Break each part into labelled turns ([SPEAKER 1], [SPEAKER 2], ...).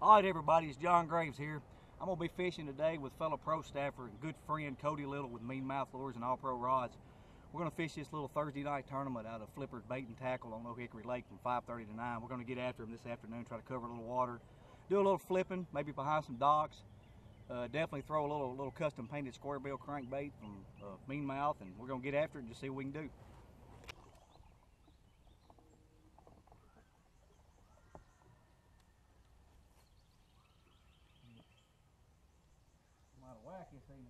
[SPEAKER 1] All right, everybody, it's John Graves here. I'm gonna be fishing today with fellow pro staffer and good friend Cody Little with Mean Mouth Lures and All Pro Rods. We're gonna fish this little Thursday night tournament out of Flipper's Bait and Tackle on Old Hickory Lake from 5:30 to 9. We're gonna get after him this afternoon, try to cover a little water, do a little flipping, maybe behind some docks. Uh, definitely throw a little little custom painted square bill crankbait from uh, Mean Mouth, and we're gonna get after it and just see what we can do. Whack this thing.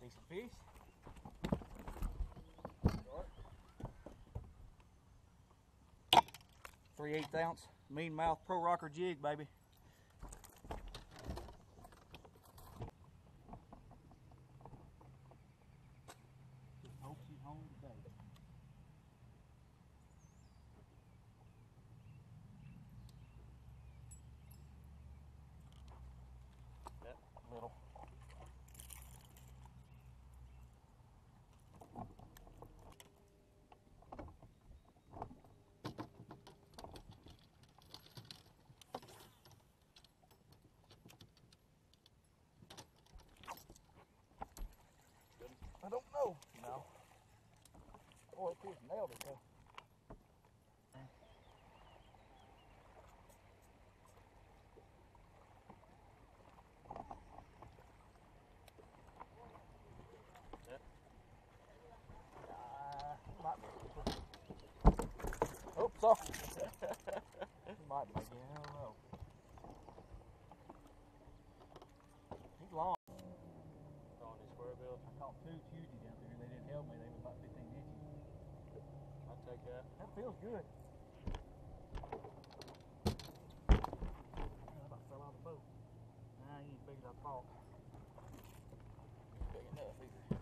[SPEAKER 1] Decent fish. Three eighth ounce mean mouth pro rocker jig, baby. Just hope she's home today. Little. I don't know. No. Boy, it nailed it though. soft. might be again, I don't know. He's long. On
[SPEAKER 2] his square bill.
[SPEAKER 1] I caught two huge down there and they didn't help me. They were about 15 inches.
[SPEAKER 2] I'll take that.
[SPEAKER 1] That feels good. I about fell off the boat. Nah, he ain't big as I thought. Big enough either.